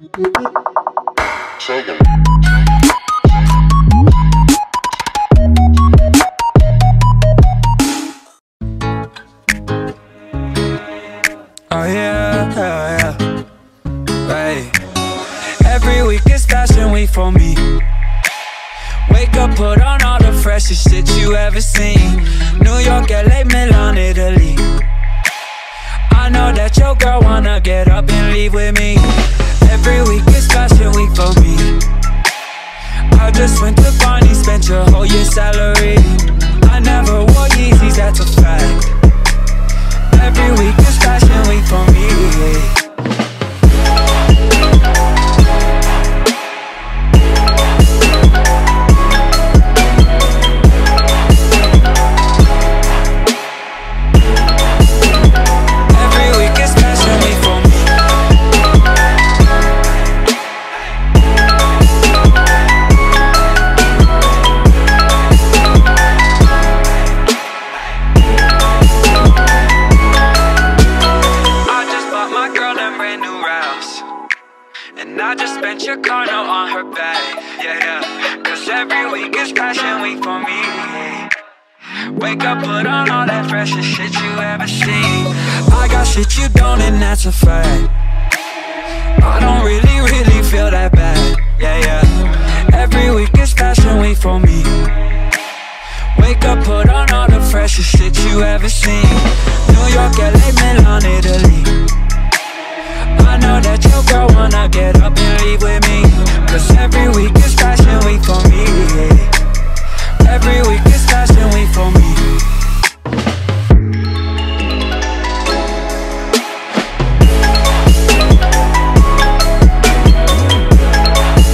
Oh yeah, yeah, yeah. Hey. Every week is fashion week for me. Wake up, put on all the freshest shit you ever seen. New York, LA, Milan, Italy. I know that your girl wanna get up and leave with me. Every week is fashion week for me. I just went to Barney, spent your whole year's salary. Brand new Rouse. And I just spent your car note on her bag. Yeah, yeah. Cause every week is fashion week for me. Wake up, put on all that freshest shit you ever seen. I got shit you don't, and that's a fact. I don't really, really feel that bad. Yeah, yeah. Every week is fashion week for me. Wake up, put on all the freshest shit you ever seen. New York, LA, Milan, Italy. leave with